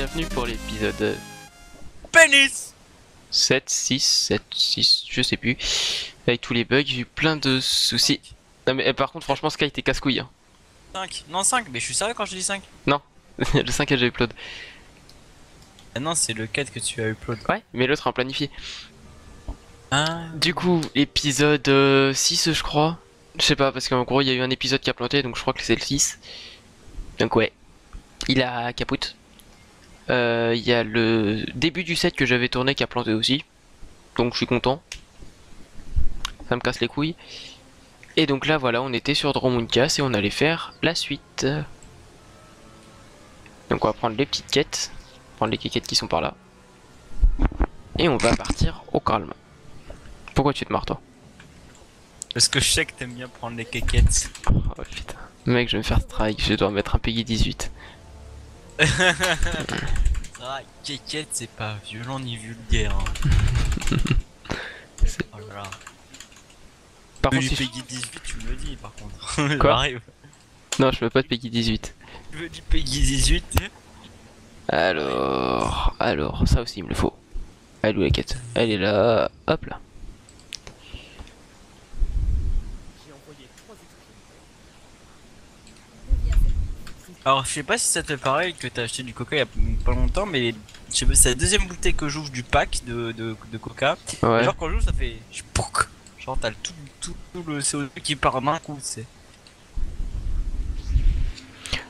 bienvenue pour l'épisode Pénis 7, 6, 7, 6, je sais plus. Avec tous les bugs, j'ai eu plein de soucis. Non mais eh, par contre franchement Sky t'es casse-couille. Hein. 5 Non 5, mais je suis sérieux quand je dis 5 le 5 j'ai upload. ah Non c'est le 4 que tu as upload. Ouais, mais l'autre en planifié. Ah Du coup, épisode euh, 6 je crois. Je sais pas parce qu'en gros il y a eu un épisode qui a planté donc je crois que c'est le 6. Donc ouais. Il a capote. Euh, Il y a le début du set que j'avais tourné qui a planté aussi. Donc je suis content. Ça me casse les couilles. Et donc là voilà, on était sur Dromounkas et on allait faire la suite. Donc on va prendre les petites quêtes. Prendre les quêtes qui sont par là. Et on va partir au Karlman. Pourquoi tu te marres toi Parce que je sais que t'aimes bien prendre les quéquettes. Oh putain. Mec, je vais me faire strike, je dois mettre un Peggy 18. Ah, quéquette c'est pas violent ni vulgaire. Hein. C'est- oh là là. Par Tu contre, veux si du Peggy 18 tu me le dis par contre. Quoi. Non, je veux pas de Peggy 18. Tu veux du Peggy 18 Alors, alors, ça aussi il me le faut. Elle est où la quête? Elle est là, hop là. Alors je sais pas si ça te fait pareil que t'as acheté du coca il y a pas longtemps mais je sais pas c'est la deuxième bouteille que j'ouvre du pack de, de, de coca. Et Ouais. Genre quand j'ouvre ça fait. Genre t'as tout, tout, tout le CO2 qui part d'un coup c'est.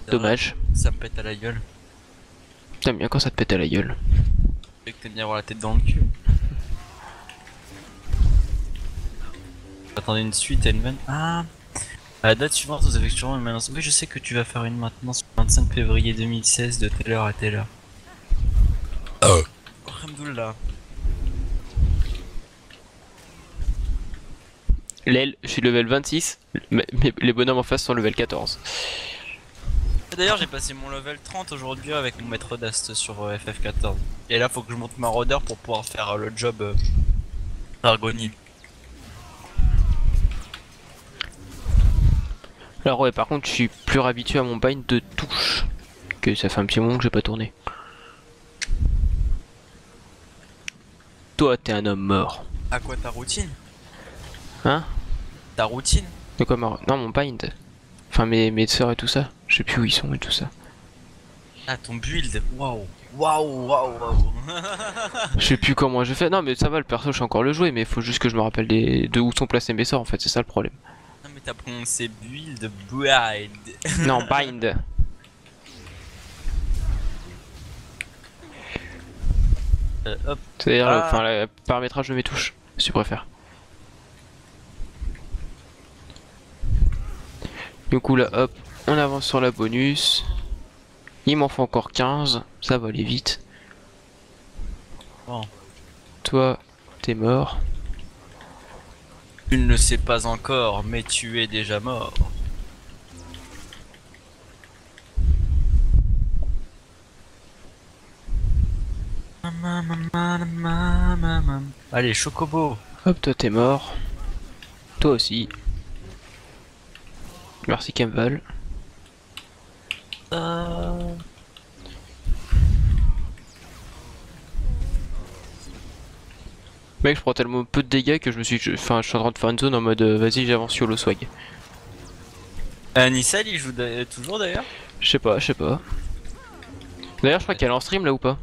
Dommage. Ça me pète à la gueule. T'aimes bien quand ça te pète à la gueule. Sais que t'aimes bien avoir la tête dans le cul. Attendez une suite à une vanne. Ah À la date suivante, vous avez sûrement une maintenance. Oui, je sais que tu vas faire une maintenance le 25 février 2016 de telle heure à telle heure. Oh Alhamdoulilah. L'aile, je suis level 26, mais, mais les bonhommes en face sont level 14. D'ailleurs, j'ai passé mon level 30 aujourd'hui avec mon maître d'ast sur euh, FF14. Et là, faut que je monte ma rôdeur pour pouvoir faire euh, le job euh, Argonie. Alors ouais, par contre, je suis plus habitué à mon bind de touche. Que ça fait un petit moment que j'ai pas tourné. Toi, t'es un homme mort. À quoi ta routine? Hein? Ta routine? De quoi mort? Non, mon bind. Enfin, mes, mes sœurs et tout ça. Je sais plus où ils sont et tout ça. Ah, ton build Waouh Waouh, waouh, waouh Je sais plus comment je fais. Non, mais ça va, le perso, je sais encore le jouer, mais il faut juste que je me rappelle des... de où sont placés mes sorts, en fait, c'est ça le problème. Mais t'as prononcé build, build. non, bind. Euh, C'est-à-dire, Ah. enfin, le paramétrage de mes touches, si tu préfères. Du coup, là, hop, on avance sur la bonus. Il m'en faut encore 15, ça va aller vite. Bon. Toi, t'es mort. Tu ne le sais pas encore, mais tu es déjà mort. Allez, Chocobo. Hop, toi, t'es mort. Toi aussi. Merci, Kemval. Euh, Mec, je prends tellement peu de dégâts que je me suis. Enfin, je suis en train de faire une zone en mode euh, vas-y, j'avance sur le swag. Anissal, il joue toujours d'ailleurs? Je sais pas, je sais pas. D'ailleurs, je crois qu'elle est en stream là ou pas?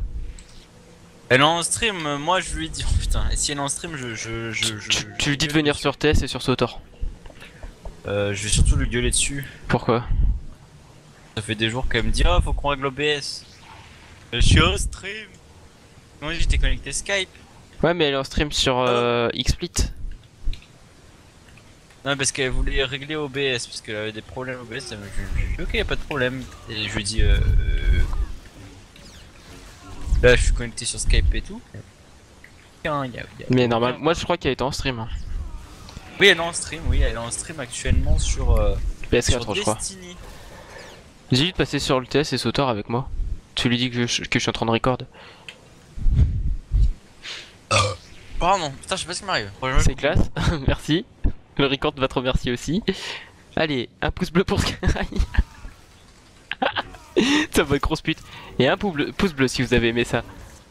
Elle est en stream, euh, moi je lui dis. Oh putain, et si elle est en stream, je. je, je, je Tu, lui dis de venir sur TS et sur Sotor. Euh, je vais surtout lui gueuler dessus. Pourquoi? Ça fait des jours qu'elle me dit Ah, faut qu'on règle l'OBS. Je suis au stream. Moi j'étais connecté Skype. Ouais, mais elle est en stream sur euh, XSplit. Non, parce qu'elle voulait régler OBS, parce qu'elle avait des problèmes OBS. Elle me dit Ok, pas de problème. Et je lui dit euh, euh, Là, je suis connecté sur Skype et tout. Tiens, y a- y a- Mais normal, moi je crois qu'elle était en stream. hein. Oui, elle est en stream, oui, elle est en stream actuellement sur, euh, PS4, sur je crois. J'ai juste passé sur le TS et Sotor avec moi. Tu lui dis que je, que je suis en train de record. Pardon, putain, je sais pas ce qui m'arrive. C'est classe, merci. Le record va te remercier aussi. Allez, un pouce bleu pour Sky. Ça va être grosse pute. Et un pouce bleu, pouce bleu si vous avez aimé ça.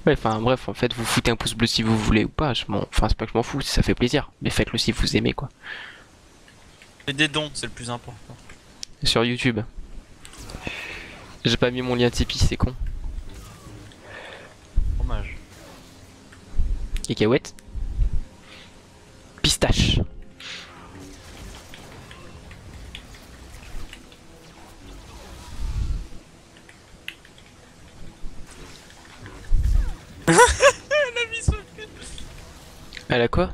Ouais, enfin bref, en fait, vous foutez un pouce bleu si vous voulez ou pas. Je m'en... Enfin, c'est pas que je m'en fous, ça fait plaisir. Mais faites-le si vous aimez, quoi. Et des dons, c'est le plus important. Sur YouTube. J'ai pas mis mon lien Tipeee, c'est con. Cacahuète. Pistache. Elle a quoi?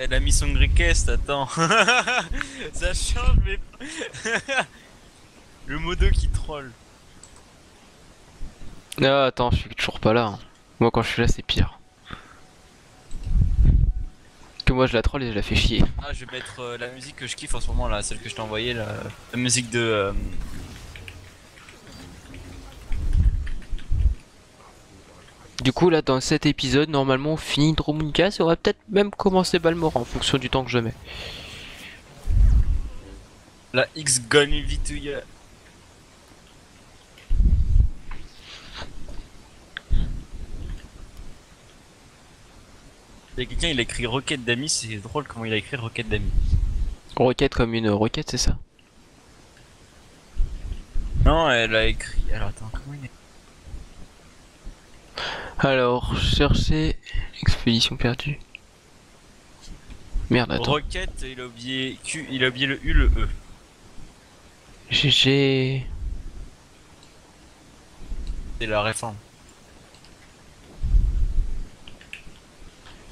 Elle a mis son request, attends. Ça change, mais. le modo qui troll. Ah, attends, je suis toujours pas là. hein. Moi, quand je suis là, c'est pire. Que moi, je la troll et je la fais chier. Ah, je vais mettre euh, la musique que je kiffe en ce moment là, celle que je t'ai envoyée, la, la musique de. euh, Du coup, là, dans cet épisode, normalement, on finit Dromunica. Ça aurait peut-être même commencé Balmora en fonction du temps que je mets. la X Gun Vituya. Il y a quelqu'un, il a écrit requête d'amis, c'est drôle comment il a écrit requête d'amis. Requête comme une requête, c'est ça? Non, elle a écrit. Alors attends, comment il est Alors, chercher expédition perdue. Merde, attends. Requête, il a oublié Q, il a oublié le U, le E. GG. C'est la réforme.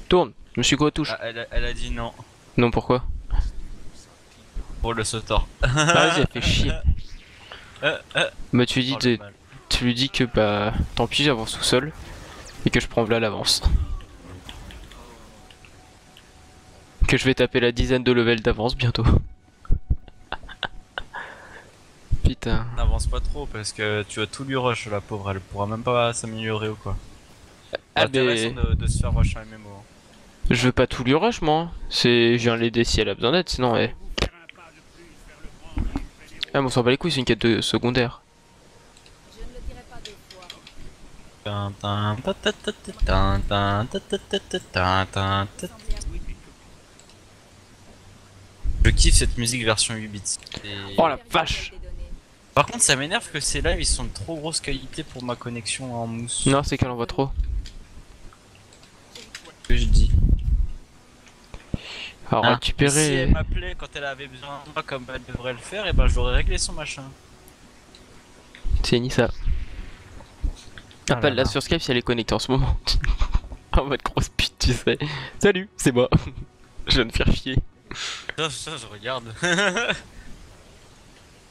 Tourne. Je me suis quoi touche Ah, elle, a, elle a dit non Non, pourquoi? Pour le sauteur. Ah, vas-y, elle fait chier. Euh, euh, Bah, tu lui dis, oh, de- tu lui dis que bah, tant pis, j'avance tout seul. Et que je prends là l'avance. Que je vais taper la dizaine de levels d'avance bientôt. Putain. N'avance pas trop parce que tu as tout lui rush la pauvre, elle pourra même pas s'améliorer ou quoi. Ah, mais de, de se faire rush un MMO. hein. je veux pas tout lui rush, moi. C'est, je viens l'aider si elle a besoin d'aide, sinon, elle. Ah, mais on s'en bat les couilles, c'est une quête de secondaire. Je ne le dirai pas deux fois. Tin, tin, ta, ta, ta, ta, tin, tin, ta, ta, ta, ta, tin, tin, ta. Je kiffe cette musique version 8 bits. Et- Oh la vache Par contre, ça m'énerve que ces lives ils sont de trop grosse qualité pour ma connexion en mousse. Non, c'est qu'elle envoie trop. que je dis. Alors, Hein. récupérer. Si elle m'appelait quand elle avait besoin de moi comme elle devrait le faire, et ben j'aurais réglé son machin. C'est ni ça. Ah Appelle là là là. sur Skype si elle est connectée en ce moment. en mode grosse pute, tu sais. Salut, c'est moi. je viens de faire chier. Ça, ça je regarde.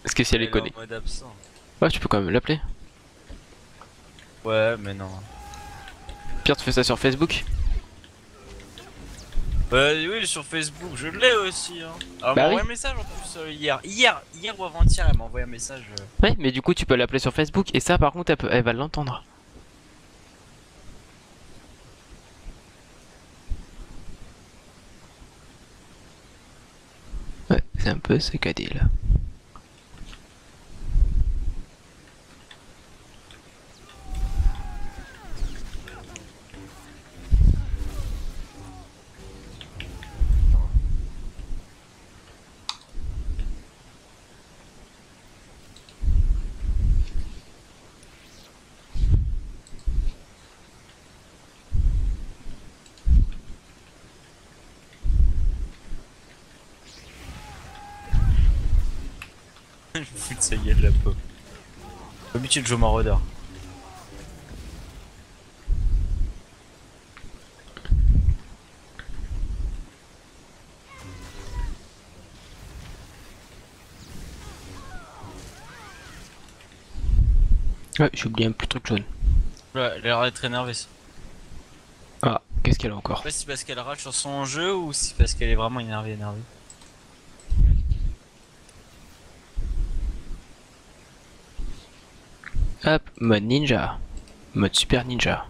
Est-ce que si elle est en connectée mode absent. Ouais, tu peux quand même l'appeler. Ouais, mais non. Pire, tu fais ça sur Facebook? Bah oui, sur Facebook, je l'ai aussi. Hein. Alors, Bah elle m'a envoyé oui. un message en plus euh, hier. Hier, hier ou avant-hier, elle m'a envoyé un message. euh. Ouais, mais du coup, tu peux l'appeler sur Facebook et ça, par contre, elle, peut- elle va l'entendre. Ouais, c'est un peu saccadé là. Je me fous de sa gueule, la peau. Je joue Marauder. Ouais, j'ai oublié un petit truc jaune. Ouais, elle a l'air d'être énervée. ça. Ah, qu'est-ce qu'elle a encore? Je sais pas si c'est parce qu'elle rage sur son jeu ou si c'est parce qu'elle est vraiment énervée, énervée? Mode ninja. Mode super ninja.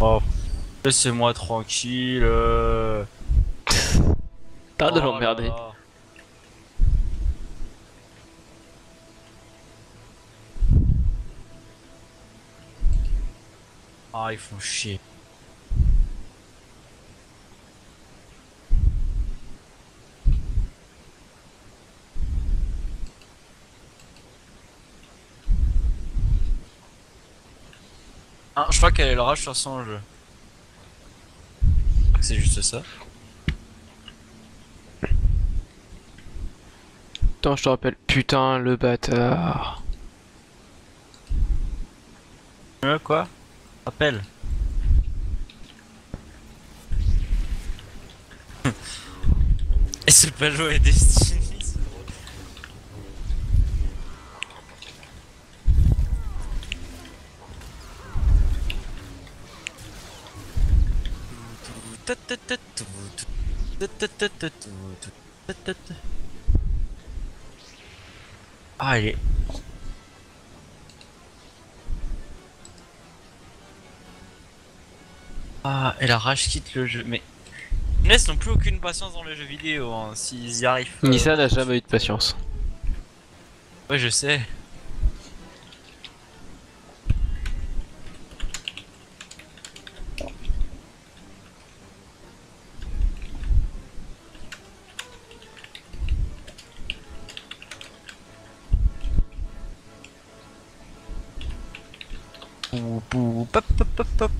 Oh, laissez-moi tranquille. euh. De Oh l'emmerder. Ah, ils font chier. Ah, je crois qu'elle est le rage sur son jeu. C'est juste ça. Attends, je te rappelle. Putain, le bâtard. Euh, quoi? Appelle. Et ce palo est destiné? Ah, il et la rage quitte le jeu. Mais. Les Ness n'ont plus aucune patience dans le jeu vidéo, hein, s'ils y arrivent. euh, Nissa n'a jamais eu de patience. Ouais, je sais. Pou, pou, pop, pop, pop, pop,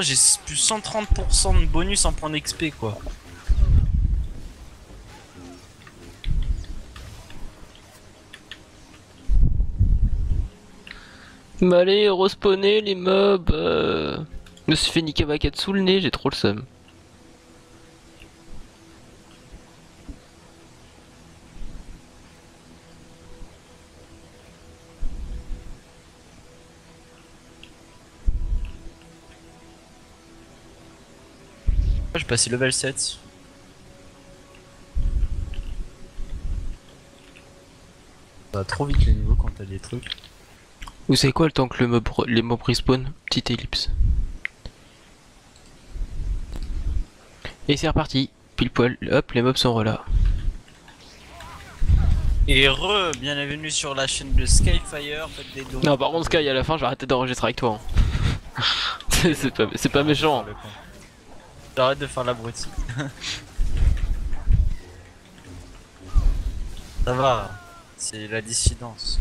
j'ai plus 130% de bonus en points d'XP quoi. Mais allez, respawner les mobs. euh. Je me suis fait niquer ma sous le nez, j'ai trop le seum. Passé level 7. Ça va trop vite les niveaux quand t'as des trucs. Vous savez quoi le temps que le mob, les mobs respawn Petite ellipse. Et c'est reparti. Pile poil. Hop, les mobs sont relâ. Et re, bienvenue sur la chaîne de Skyfire, faites des dons. Non, par contre, Sky, à la fin, je vais arrêter d'enregistrer avec toi. hein. c'est c'est pas, c'est pas méchant. J'arrête de faire l'abruti. Ça va, c'est la dissidence.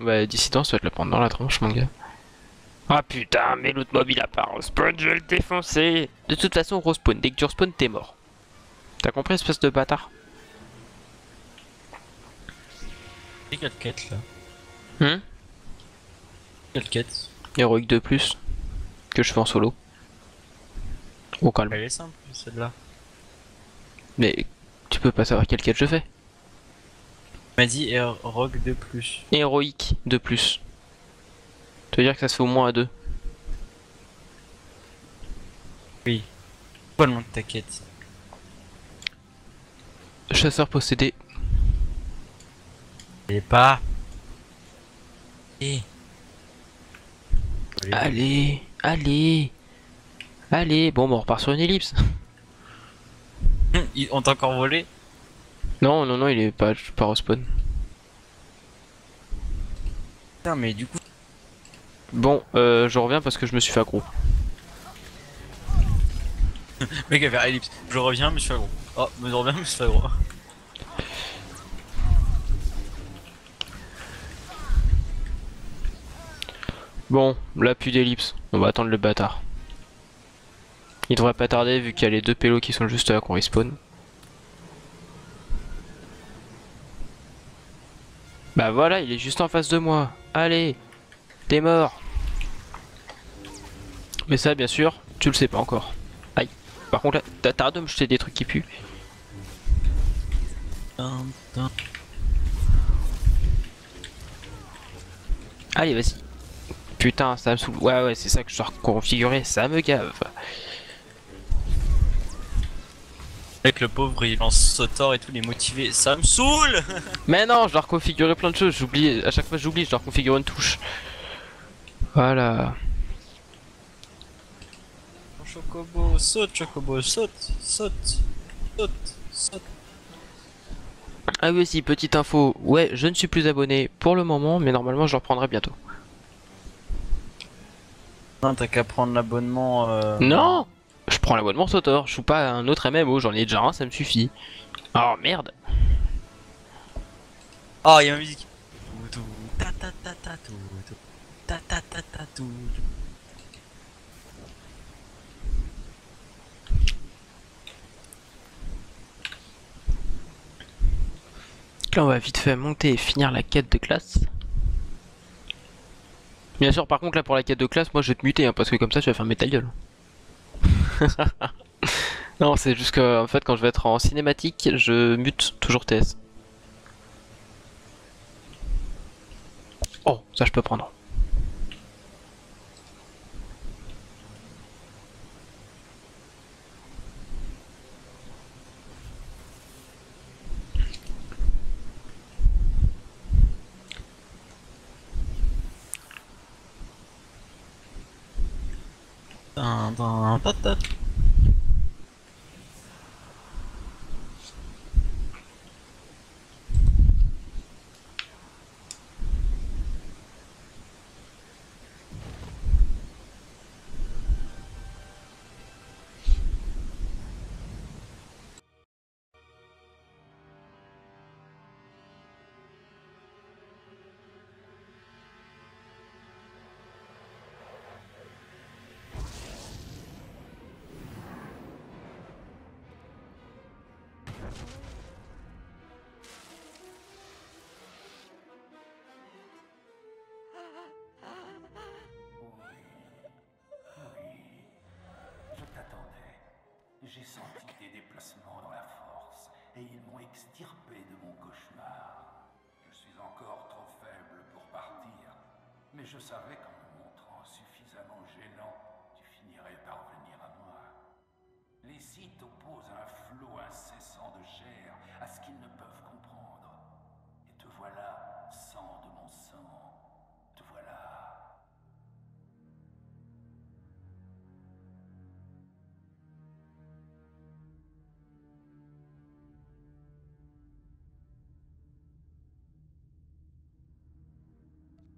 Bah, dissident, ça va te la prendre dans la tronche, mon gars. Ah putain, mais l'autre mob il a pas respawn, je vais le défoncer. De toute façon, respawn. Dès que tu respawn, t'es mort. T'as compris, espèce de bâtard? C'est quelle quête là? Hum Quelle quête? Héroïque de plus. Que je fais en solo. Au calme. Elle est simple celle-là. Mais tu peux pas savoir quelle quête je fais. Tu m'as dit Rock de plus. Héroïque de plus. Ça veut dire que ça se fait au moins à deux. Pas le nom de ta quête. Chasseur possédé. Est pas. Eh. Allez, allez. Allez, bon, bah, on repart sur une ellipse. Ils ont encore volé Non, non, non, il est pas, pas respawn. Putain, mais du coup. Bon, euh, je reviens parce que je me suis fait accro. Mec, il fait ellipse. Je reviens, mais je suis. Oh, mais je reviens, mais je suis gros. Bon, là plus d'ellipse. On va attendre le bâtard. Il devrait pas tarder vu qu'il y a les deux pélos qui sont juste là qu'on respawn. Bah voilà, il est juste en face de moi. Allez, t'es mort. Mais ça, bien sûr, tu le sais pas encore. Aïe. Par contre, là, t'arrêtes de me jeter des trucs qui puent. Allez, vas-y. Putain, ça me saoule. Ouais, ouais, c'est ça que je dois configurer. Ça me gave. Avec le pauvre, il lance Sotor et tout, les motivés. Ça me saoule Mais non, je dois reconfigurer plein de choses. J'oublie. À chaque fois, j'oublie. Je dois reconfigurer une touche. Voilà. Chocobo, saute, Chocobo, saute, saute, saute, saute. Ah oui aussi, petite info, ouais, je ne suis plus abonné pour le moment, mais normalement je le reprendrai bientôt. Non, t'as qu'à prendre l'abonnement. Euh... Non prends l'abonnement Sotor, je joue pas un autre MMO, j'en ai déjà un, ça me suffit. Oh merde Oh, il y a ma musique. Là on va vite fait monter et finir la quête de classe. Bien sûr par contre là pour la quête de classe moi je vais te muter hein, parce que comme ça tu vas fermer ta gueule. non c'est juste que en fait quand je vais être en cinématique je mute toujours TS. Oh ça je peux prendre. Dun, dun, Je t'attendais. J'ai senti tes déplacements dans la force et ils m'ont extirpé de mon cauchemar. Je suis encore trop faible pour partir, mais je savais qu'en me montrant suffisamment gênant, tu finirais par venir à moi. Les sites opposent un incessant de chair à ce qu'ils ne peuvent comprendre. Et te voilà, sang de mon sang. Te voilà.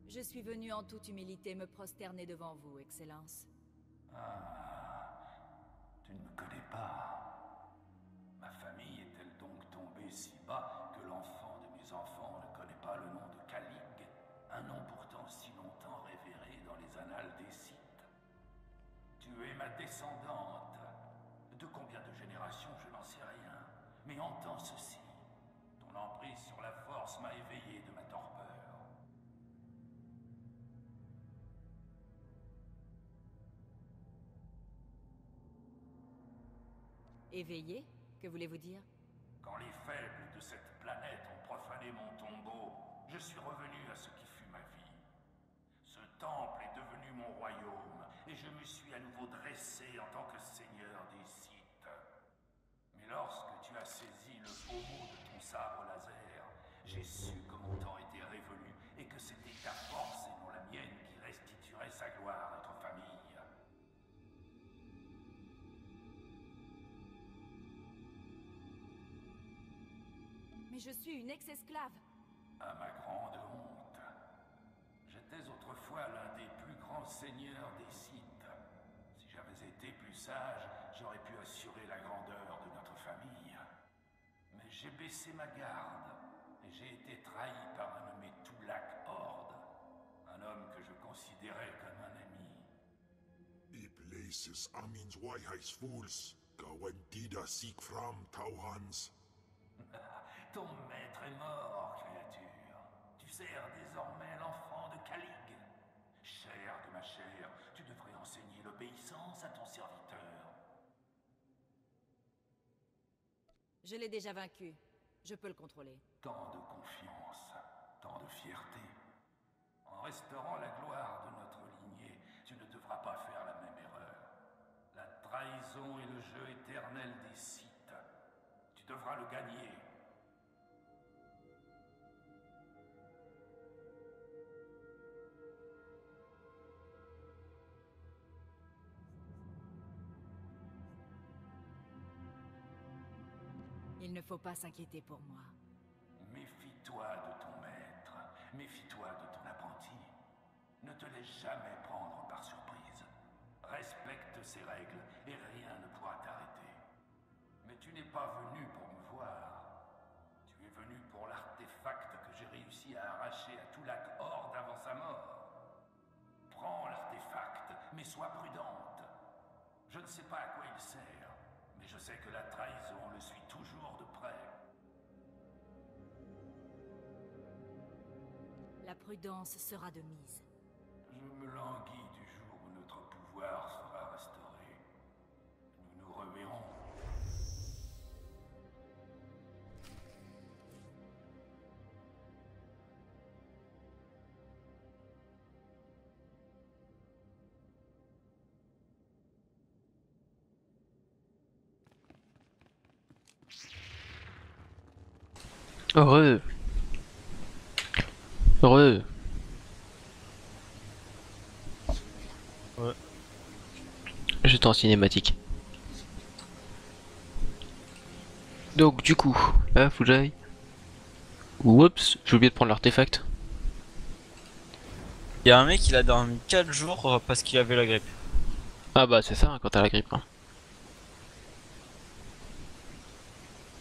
Je suis venu en toute humilité me prosterner devant vous, Excellence. Ah, Tu es ma descendante. De combien de générations, je n'en sais rien. Mais entends ceci. Ton emprise sur la force m'a éveillé de ma torpeur. Éveillé Que voulez-vous dire? Quand les faibles de cette planète ont profané mon tombeau, je suis revenu à ce qui fut ma vie. Ce temple est devenu mon royaume, et je me suis à nouveau dressé en tant que seigneur des Sith. Mais lorsque tu as saisi le pommeau de ton sabre laser, j'ai su que mon temps était révolu et que c'était ta force et non la mienne qui restituerait sa gloire à notre famille. Mais je suis une ex-esclave À ma grande honte, j'étais autrefois l'un des plus grands seigneurs des j'aurais pu assurer la grandeur de notre famille. Mais j'ai baissé ma garde et j'ai été trahi par un nommé Toulak Horde, un homme que je considérais comme un ami. I places Amin's Gawendida seek from Tauhans. Ton maître est mort, créature. Tu sers des Je l'ai déjà vaincu. Je peux le contrôler. Tant de confiance, tant de fierté. En restaurant la gloire de notre lignée, tu ne devras pas faire la même erreur. La trahison est le jeu éternel des Sith. Tu devras le gagner. Ne faut pas s'inquiéter pour moi. Méfie-toi de ton maître, méfie-toi de ton apprenti. Ne te laisse jamais prendre par surprise. Respecte ses règles et rien ne pourra t'arrêter. Mais tu n'es pas venu pour me voir. Tu es venu pour l'artefact que j'ai réussi à arracher à Toulak Horde avant sa mort. Prends l'artefact, mais sois prudente. Je ne sais pas à quoi il sert, mais je sais que la trahison le suit La prudence sera de mise. Je me languis du jour où notre pouvoir sera restauré. Nous nous reverrons. Heureux. Heureux. Ouais. J'étais en cinématique. Donc du coup, là faut que j'aille. Oups, j'ai oublié de prendre l'artefact. Il y a un mec, il a dormi 4 jours euh, parce qu'il avait la grippe. Ah bah c'est ça hein, quand t'as la grippe. hein.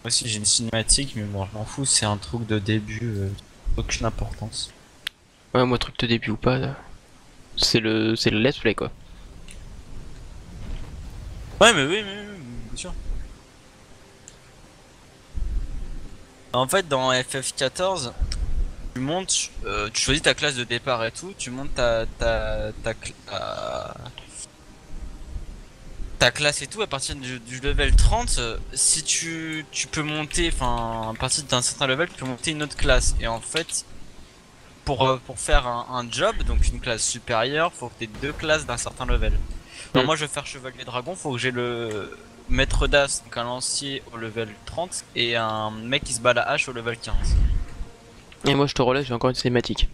Moi aussi j'ai une cinématique, mais bon, je m'en fous, c'est un truc de début, euh, aucune importance. Ouais moi truc de début ou pas, là. c'est le c'est le let's play quoi. Ouais, mais oui, mais oui, bien sûr. En fait, dans FF14, tu montes, euh, tu choisis ta classe de départ et tout, tu montes ta ta ta, ta, ta classe et tout à partir du, du level 30. euh, Si tu tu peux monter, enfin à partir d'un certain level, tu peux monter une autre classe. Et en fait, pour euh, pour faire un, un job, donc une classe supérieure, faut que tu aies deux classes d'un certain level. Non, Mm. moi je vais faire chevalier dragon, faut que j'ai le maître d'as, donc un lancier au level 30 et un mec qui se bat la hache au level 15. Et moi je te relève, j'ai encore une cinématique.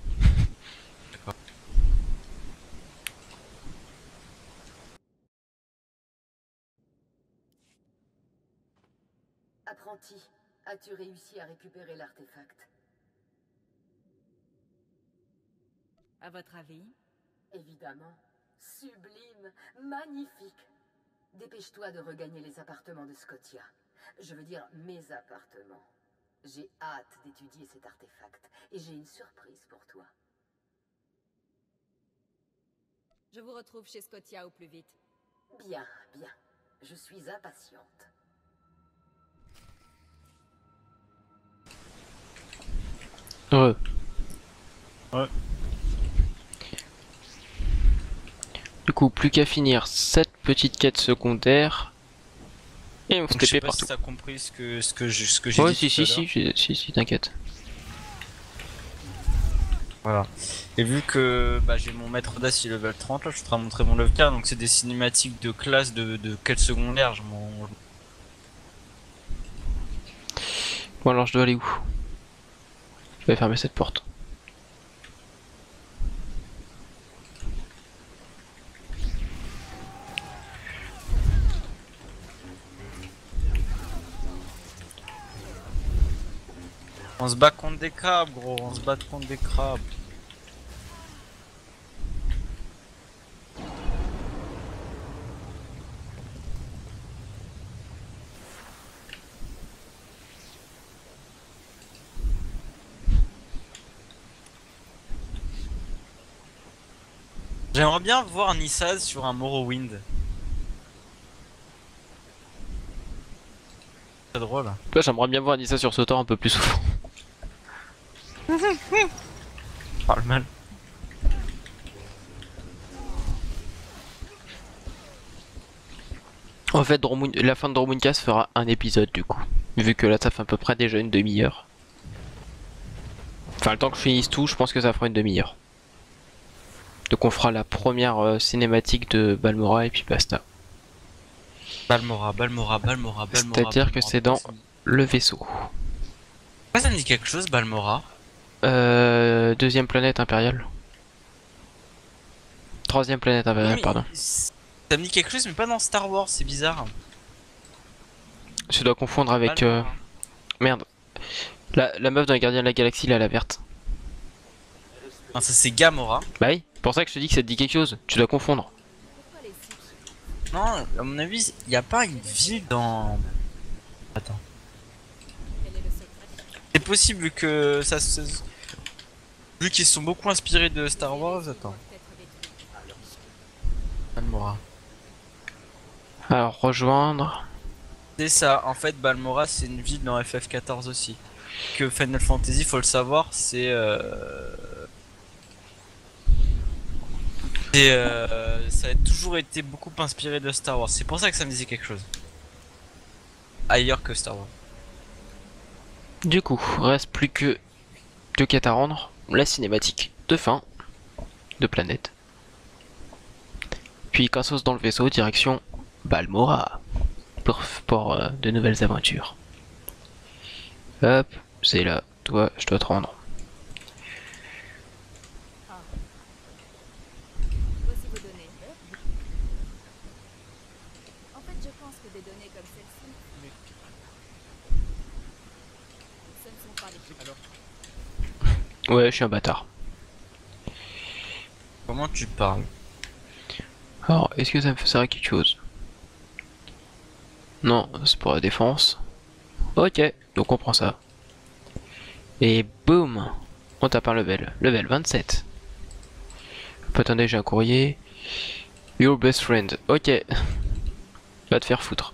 As-tu réussi à récupérer l'artefact? À votre avis? Évidemment. Sublime, magnifique. Dépêche-toi de regagner les appartements de Scotia. Je veux dire mes appartements. J'ai hâte d'étudier cet artefact et j'ai une surprise pour toi. Je vous retrouve chez Scotia au plus vite. Bien, bien. Je suis impatiente. Heureux. Ouais. Du coup, plus qu'à finir cette petite quête secondaire. Et on se TP pas partout. si t'as compris ce que, ce que je- ce que j'ai Ouais, dit. si, tout si, à si, si, si, t'inquiète. Voilà. Et vu que bah, j'ai mon maître d'as il est level 30, là je suis en train de montrer mon level 4, donc c'est des cinématiques de classe de, de quête secondaire. Je m'en- Bon, alors je dois aller où? Vais fermer cette porte. On se bat contre des crabes, gros, on se bat contre des crabes. J'aimerais bien voir Nissaz sur un Morrowind. C'est drôle. Toi, j'aimerais bien voir Anissa sur ce temps un peu plus souvent. Parle mal. En fait, la fin de Dromooncast fera un épisode du coup. Vu que là, ça fait à peu près déjà une demi-heure. Enfin, le temps que je finisse tout, je pense que ça fera une demi-heure. Donc, on fera la première euh, cinématique de Balmora et puis basta. Balmora, Balmora, Balmora, Balmora. C'est-à-dire que c'est dans- Le vaisseau. ça me dit quelque chose, Balmora Euh, deuxième planète impériale. Troisième planète impériale, Oui, pardon. Ça me dit quelque chose, mais pas dans Star Wars, c'est bizarre. Je dois confondre avec. euh. Merde. La, la meuf dans les Gardiens de la Galaxie, là, la verte. Non, ça c'est Gamora. Bah oui, c'est pour ça que je te dis que ça te dit quelque chose. Tu dois confondre. Non, à mon avis, il n'y a pas une ville dans. Attends. C'est possible vu que ça se. Vu qu'ils sont beaucoup inspirés de Star Wars, attends. Balmora. Alors, rejoindre. C'est ça, en fait, Balmora c'est une ville dans FF14 aussi. Que Final Fantasy, faut le savoir, c'est. Euh... c'est, euh, Ça a toujours été beaucoup inspiré de Star Wars. C'est pour ça que ça me disait quelque chose. Ailleurs que Star Wars. Du coup, reste plus que deux quêtes à rendre. La cinématique de fin de planète. Puis Cassos dans le vaisseau, direction Balmora. Pour, pour euh, de nouvelles aventures. Hop, c'est là. Toi, je dois te rendre. Voici vos données. En fait, je pense que des données comme celle-ci. Ce ne sont pas les Ouais, je suis un bâtard. Comment tu parles? Alors, est-ce que ça me fait quelque chose? Non, c'est pour la défense. Ok, donc on prend ça. Et boum On tape un level. Level 27. Hop, attendez, j'ai un courrier. Your best friend. Ok. Va te faire foutre.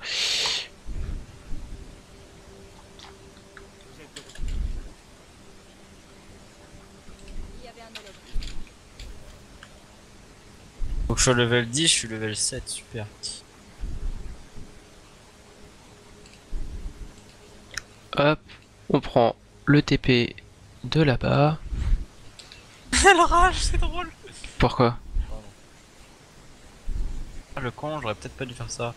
Il y avait un hologramme. Donc je suis au level 10, je suis level 7, super. Hop, on prend le TP de là-bas. Elle rage, c'est drôle Pourquoi? Ah, Le con, j'aurais peut-être pas dû faire ça.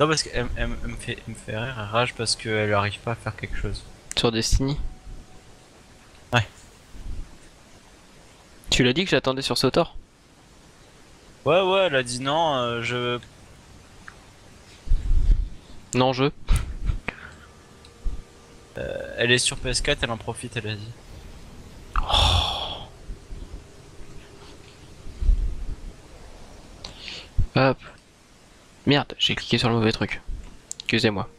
Non, parce qu'elle elle- elle me fait, elle me fait rire, elle rage parce qu'elle arrive pas à faire quelque chose. Sur Destiny? Ouais. Tu l'as dit que j'attendais sur Sotor? Ouais, ouais, elle a dit non, euh, je. Non, je. euh, elle est sur PS4, elle en profite, elle a dit. Hop. Merde, j'ai cliqué sur le mauvais truc. Excusez-moi.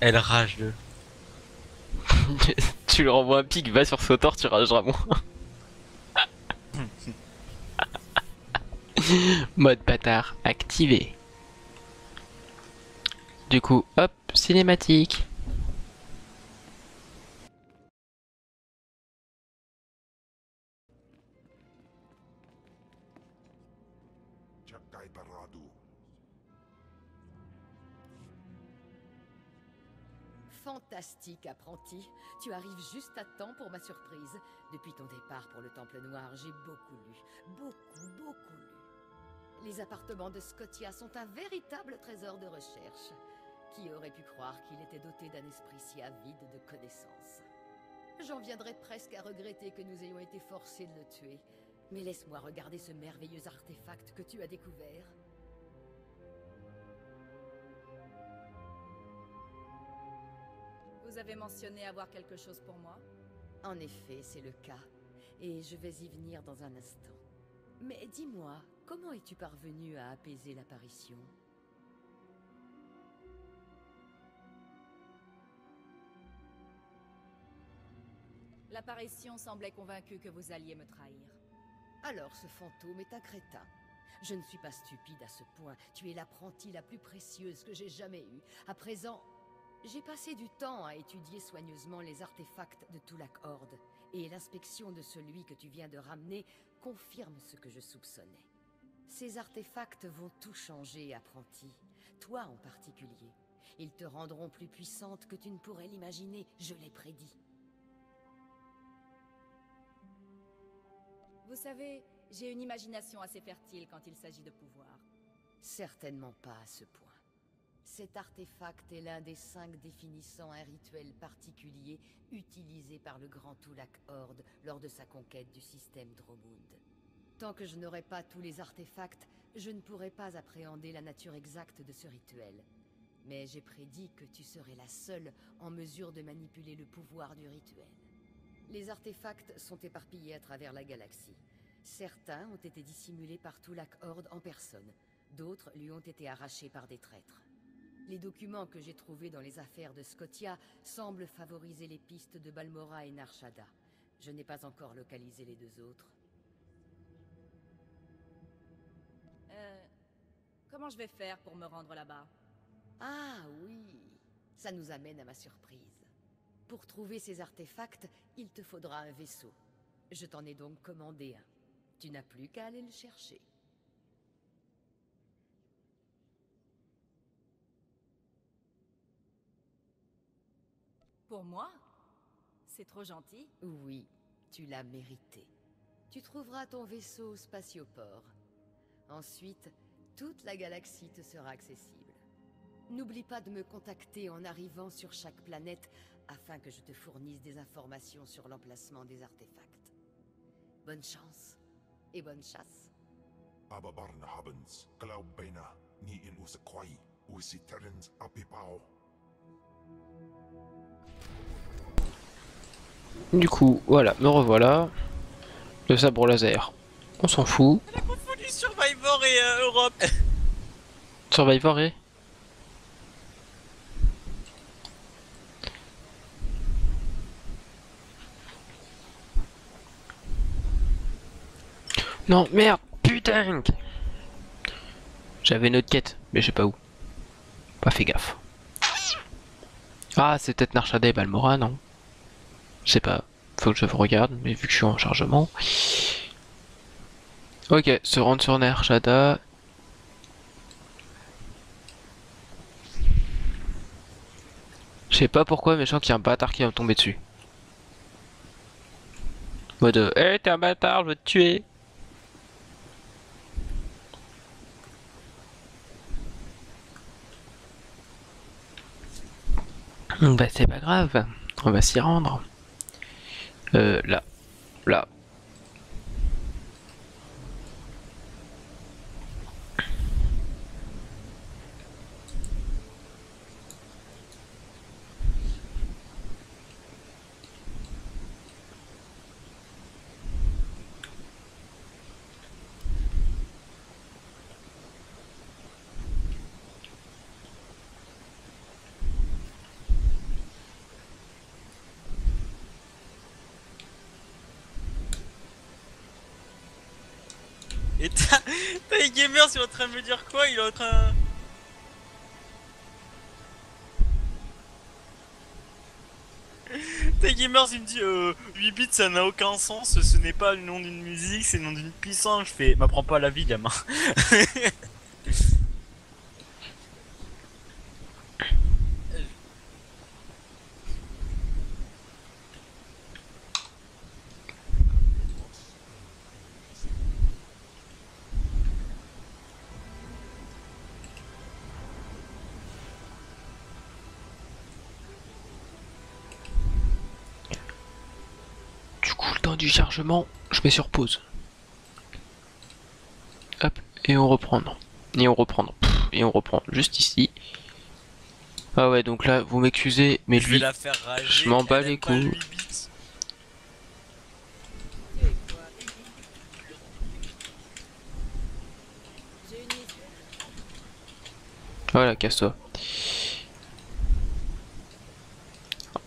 Elle rage de. tu lui renvoies un pic, va sur Sotor, tu rageras moins. Mode bâtard activé. Du coup, hop, cinématique. Apprenti. Tu arrives juste à temps pour ma surprise. Depuis ton départ pour le Temple Noir, j'ai beaucoup lu. Beaucoup, beaucoup lu. Les appartements de Scotia sont un véritable trésor de recherche. Qui aurait pu croire qu'il était doté d'un esprit si avide de connaissances? J'en viendrais presque à regretter que nous ayons été forcés de le tuer. Mais laisse-moi regarder ce merveilleux artefact que tu as découvert. Avez mentionné avoir quelque chose pour moi En effet, c'est le cas. Et je vais y venir dans un instant. Mais dis-moi, comment es-tu parvenu à apaiser l'apparition? L'apparition semblait convaincue que vous alliez me trahir. Alors ce fantôme est un crétin. Je ne suis pas stupide à ce point. Tu es l'apprentie la plus précieuse que j'ai jamais eue. À présent, j'ai passé du temps à étudier soigneusement les artefacts de Tulak Horde. Et l'inspection de celui que tu viens de ramener confirme ce que je soupçonnais. Ces artefacts vont tout changer, apprenti. Toi en particulier. Ils te rendront plus puissante que tu ne pourrais l'imaginer, je l'ai prédit. Vous savez, j'ai une imagination assez fertile quand il s'agit de pouvoir. Certainement pas à ce point. Cet artefact est l'un des cinq définissant un rituel particulier utilisé par le grand Tulak Horde lors de sa conquête du système Dromund. Tant que je n'aurai pas tous les artefacts, je ne pourrai pas appréhender la nature exacte de ce rituel. Mais j'ai prédit que tu serais la seule en mesure de manipuler le pouvoir du rituel. Les artefacts sont éparpillés à travers la galaxie. Certains ont été dissimulés par Tulak Horde en personne. D'autres lui ont été arrachés par des traîtres. Les documents que j'ai trouvés dans les affaires de Scotia semblent favoriser les pistes de Balmora et Narshada. Je n'ai pas encore localisé les deux autres. Euh... Comment je vais faire pour me rendre là-bas? Ah oui, ça nous amène à ma surprise. Pour trouver ces artefacts, il te faudra un vaisseau. Je t'en ai donc commandé un. Tu n'as plus qu'à aller le chercher. Pour moi C'est trop gentil. Oui, tu l'as mérité. Tu trouveras ton vaisseau au spatioport. Ensuite, toute la galaxie te sera accessible. N'oublie pas de me contacter en arrivant sur chaque planète afin que je te fournisse des informations sur l'emplacement des artefacts. Bonne chance et bonne chasse. Ababarna habens, ni in usakwai, usi terens apipao. Du coup, voilà, me revoilà. Le sabre laser, on s'en fout. Confondu Survivor et euh, Europe. Survivor et... Non, merde, putain J'avais une autre quête, mais je sais pas où. Pas fait gaffe. Ah, c'est peut-être Narshada et Balmora, non? Je sais pas. Faut que je regarde, mais vu que je suis en chargement... Ok, se rendre sur Narshada. Je sais pas pourquoi, mais je sens qu'il y a un bâtard qui va me tomber dessus. Mode, hé, t'es un bâtard, je veux te tuer. Bah c'est pas grave, on va s'y rendre. Euh, là, là. Et t'as les gamers, ils sont en train de me dire quoi Il est en train. T'as gamers, il me dit euh, 8 bits ça n'a aucun sens, ce n'est pas le nom d'une musique, c'est le nom d'une puissance. Je fais, m'apprends pas la vie, gamin. Du coup, le temps du chargement, je mets sur pause. Hop, et on reprend. non. Et on reprend. non. Pff, Et on reprend juste ici. Ah ouais, donc là, vous m'excusez, mais je lui, la faire rager. je m'en bats les couilles. 8 bits. J'ai une mission. voilà, casse-toi.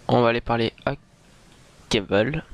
On va aller parler à Keval.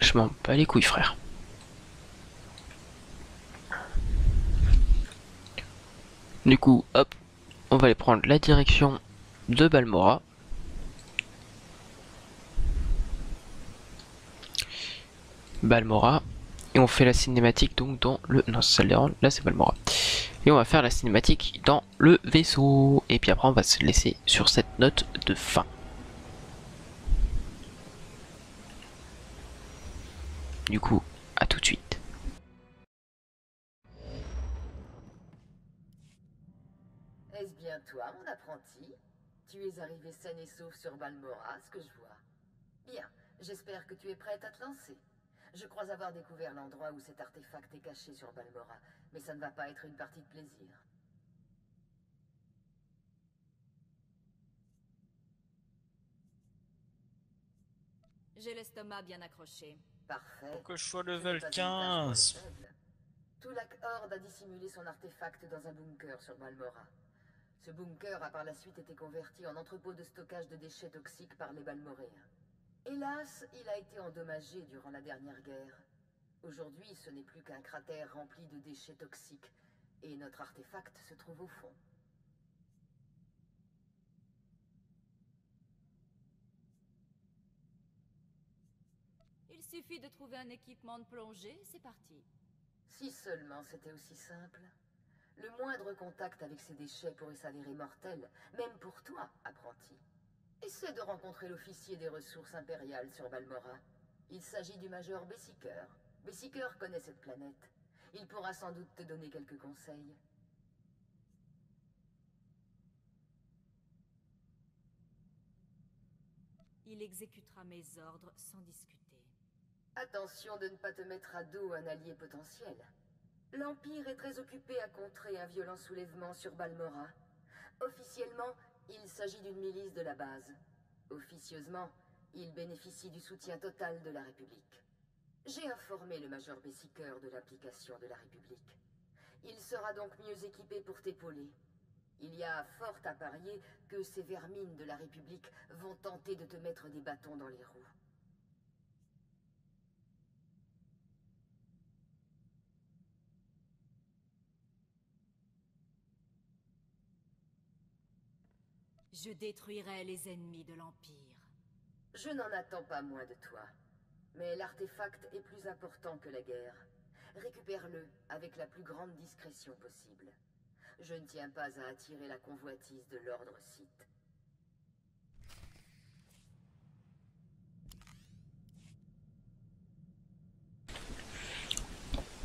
Je m'en bats les couilles frère. Du coup, hop, on va aller prendre la direction de Balmora. Balmora. Et on fait la cinématique donc dans le... Non, ça dérange. Là c'est Balmora. Et on va faire la cinématique dans le vaisseau. Et puis après on va se laisser sur cette note de fin. Du coup, à tout de suite. Est-ce bien toi, mon apprenti? Tu es arrivé sain et sauf sur Balmora, ce que je vois. Bien, j'espère que tu es prête à te lancer. Je crois avoir découvert l'endroit où cet artefact est caché sur Balmora, mais ça ne va pas être une partie de plaisir. J'ai l'estomac bien accroché. Parfait. Pour que je sois level pas une tâche pour les 15. faibles. Tulak Horde a dissimulé son artefact dans un bunker sur Balmora. Ce bunker a par la suite été converti en entrepôt de stockage de déchets toxiques par les Balmoréens. Hélas, il a été endommagé durant la dernière guerre. Aujourd'hui, ce n'est plus qu'un cratère rempli de déchets toxiques, et notre artefact se trouve au fond. Il suffit de trouver un équipement de plongée, c'est parti. Si seulement c'était aussi simple. Le moindre contact avec ces déchets pourrait s'avérer mortel, même pour toi, apprenti. Essaie de rencontrer l'officier des ressources impériales sur Balmora. Il s'agit du major Bessiker. Bessiker connaît cette planète. Il pourra sans doute te donner quelques conseils. Il exécutera mes ordres sans discuter. Attention de ne pas te mettre à dos un allié potentiel. L'Empire est très occupé à contrer un violent soulèvement sur Balmora. Officiellement, il s'agit d'une milice de la base. Officieusement, il bénéficie du soutien total de la République. J'ai informé le Major Bessiker de l'application de la République. Il sera donc mieux équipé pour t'épauler. Il y a fort à parier que ces vermines de la République vont tenter de te mettre des bâtons dans les roues. Je détruirai les ennemis de l'Empire. Je n'en attends pas moins de toi. Mais l'artefact est plus important que la guerre. Récupère-le avec la plus grande discrétion possible. Je ne tiens pas à attirer la convoitise de l'ordre Sith.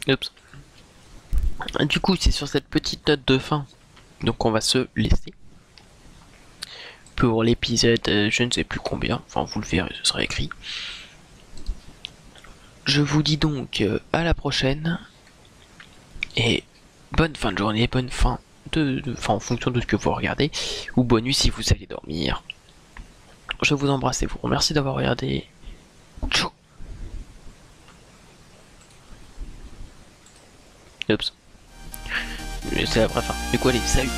Oups. Du coup, c'est sur cette petite note de fin. Donc on va se laisser. Pour l'épisode, euh, je ne sais plus combien. Enfin, vous le verrez, ce sera écrit. Je vous dis donc euh, à la prochaine. Et bonne fin de journée, bonne fin de, en fonction de ce que vous regardez. Ou bonne nuit si vous allez dormir. Je vous embrasse et vous remercie d'avoir regardé. Tchou Oups. C'est la vraie fin. Du coup, allez, salut